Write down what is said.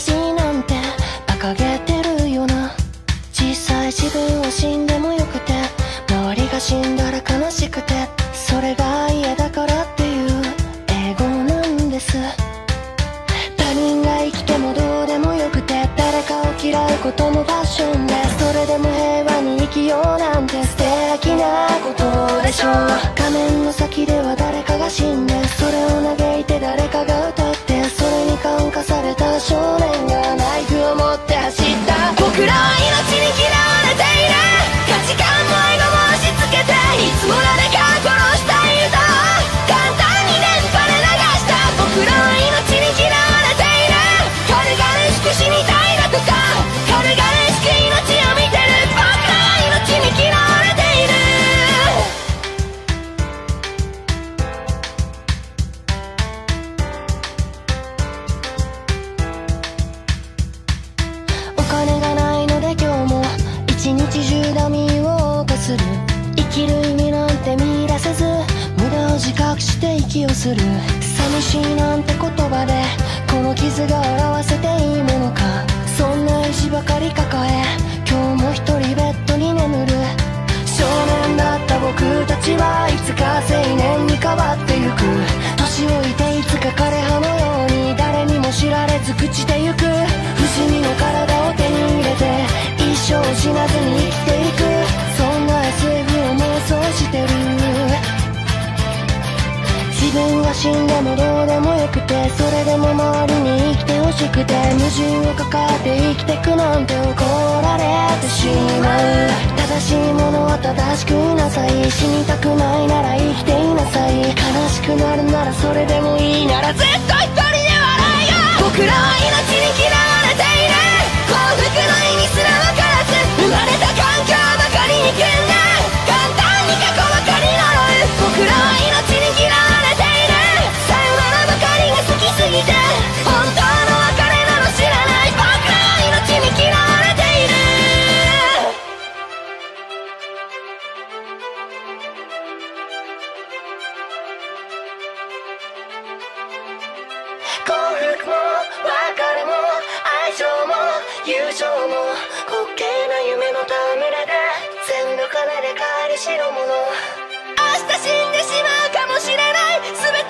ジなんて馬鹿げてるよな。実際自分は死んでもよくて周りが死んだら悲しくてそれが嫌だからっていう英語なんです。他人が生きてもどうでもよくて誰かを嫌うこともファッションでそれでも平和に生きようなんて素敵なことでしょう。仮面の先ではする生きる意味なんて見出せず無駄を自覚して息をする寂しいなんて言葉でこの傷が表せていいものかそんな石ばかり抱え今日も一人ベッドに眠る少年だった僕たちはいつか青年に変わってゆく年老いていつか枯葉のように誰にも知られず朽ちてゆく不死身の体を手に入れて一生死なずに生きて死んでもどうでもよくてそれでも周りに生きてほしくて矛盾を抱えて生きてくなんて怒られてしまう。正しいものは正しくいなさい。死にたくないなら生きていなさい。悲しくなるならそれでもいいならずっと一人で笑えよ。僕らは命。部金で買える代物明日死んでしまうかもしれない。全て